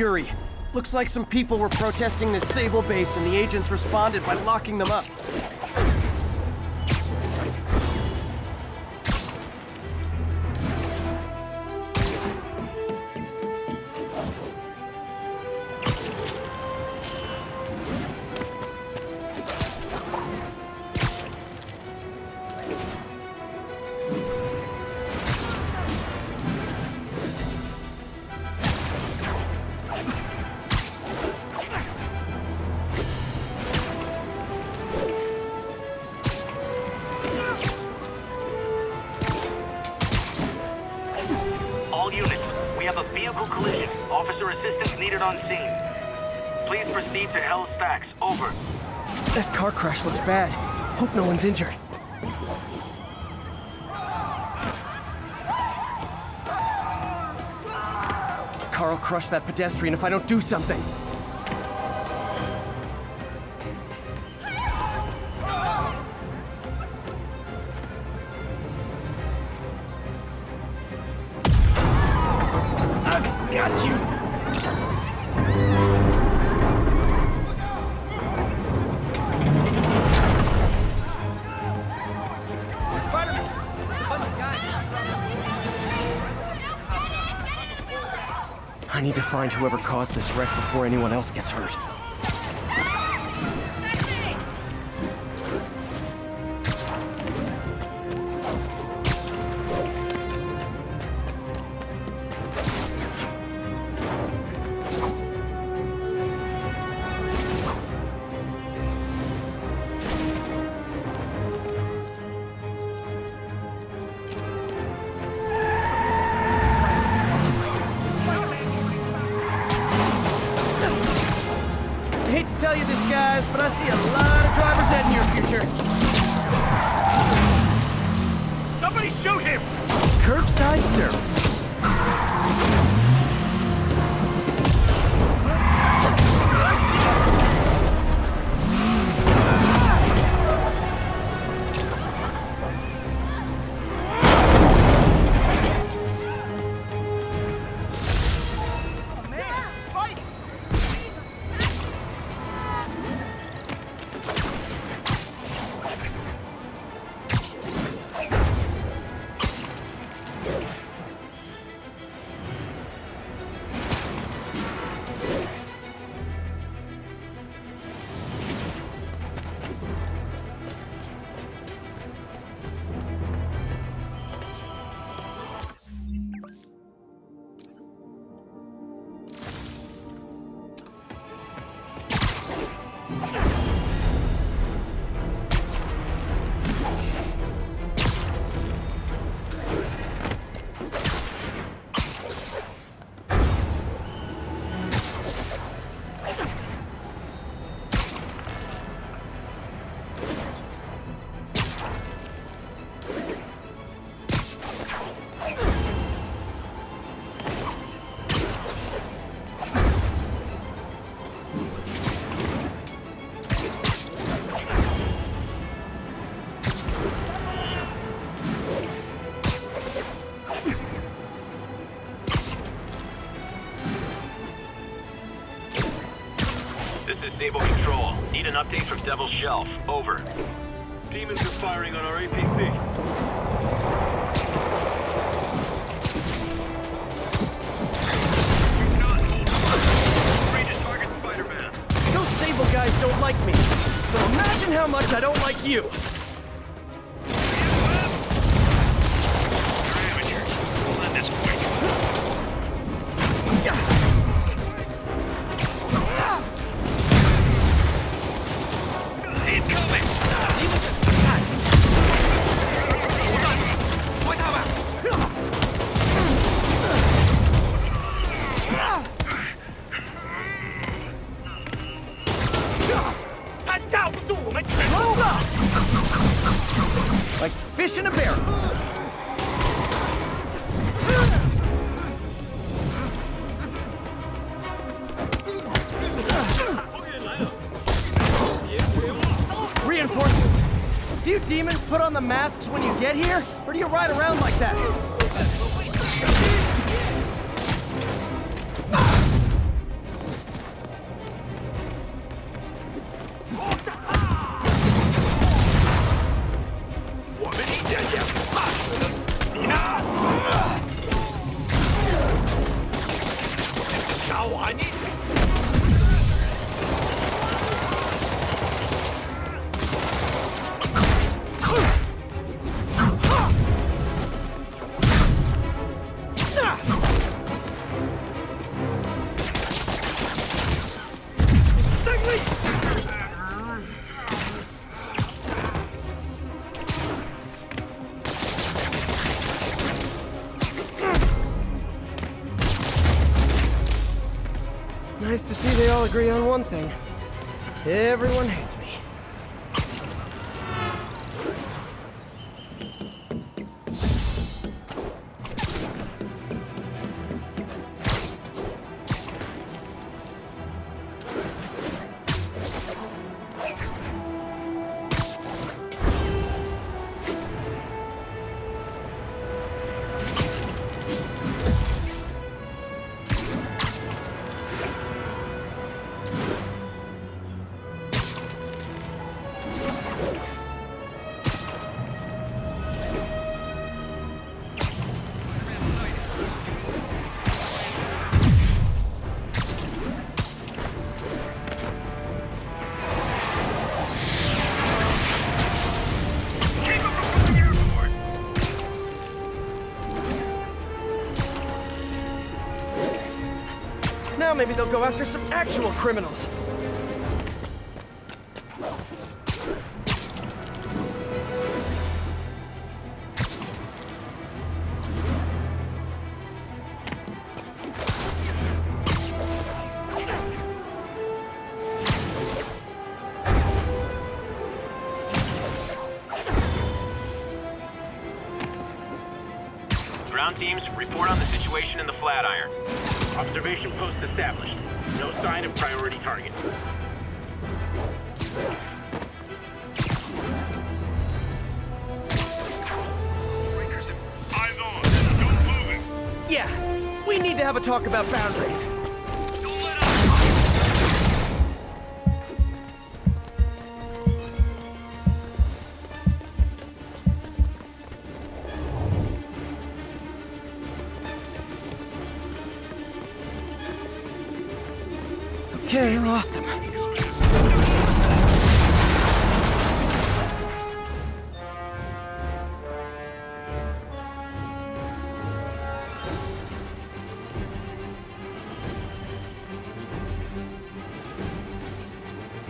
Yuri. Looks like some people were protesting this Sable base and the agents responded by locking them up. All units, we have a vehicle collision. Officer assistance needed on scene. Please proceed to L Stacks. Over. That car crash looks bad. Hope no one's injured. Carl crushed that pedestrian if I don't do something. I need to find whoever caused this wreck before anyone else gets hurt. You This is Sable Control. Need an update from Devil's Shelf. Over. Demons are firing on our APC. Guys don't like me. So imagine how much I don't like you. Like fish in a barrel. Reinforcements. Do you demons put on the masks when you get here? Or do you ride around like that? Nice to see they all agree on one thing. Everyone hates me. Maybe they'll go after some actual criminals. Ground teams, report on the situation in the Flatiron. Observation post established. No sign of priority target. Eyes on. Don't move it. Yeah, we need to have a talk about boundaries. Okay, lost him.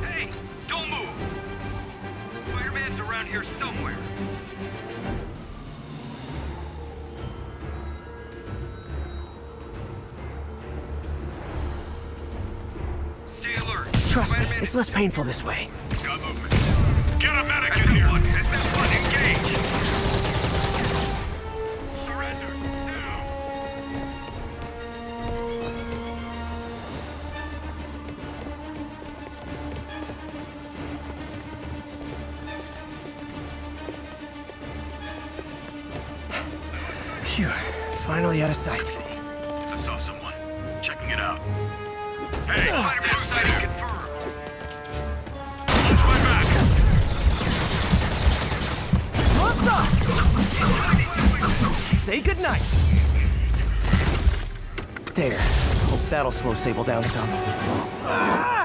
Hey, don't move. Spider-Man's around here somewhere. It's less painful this way. Got movement. Get a medic in here. It's. Engage. Surrender. Down. Phew, finally out of sight. Say goodnight. There. Hope that'll slow Sable down some. Ah!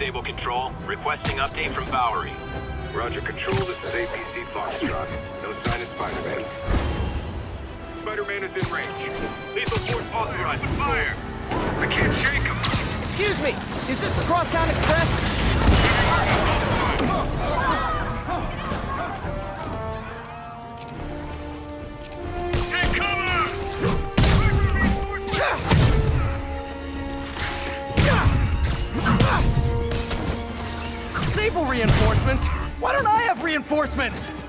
This is Sable Control, requesting update from Bowery. Roger, Control, this is APC Foxtrot. No sign of Spider-Man. Spider-Man is in range. Lethal force authorized. Open fire! I can't shake him! Excuse me, is this the Crosstown Express? Reinforcements?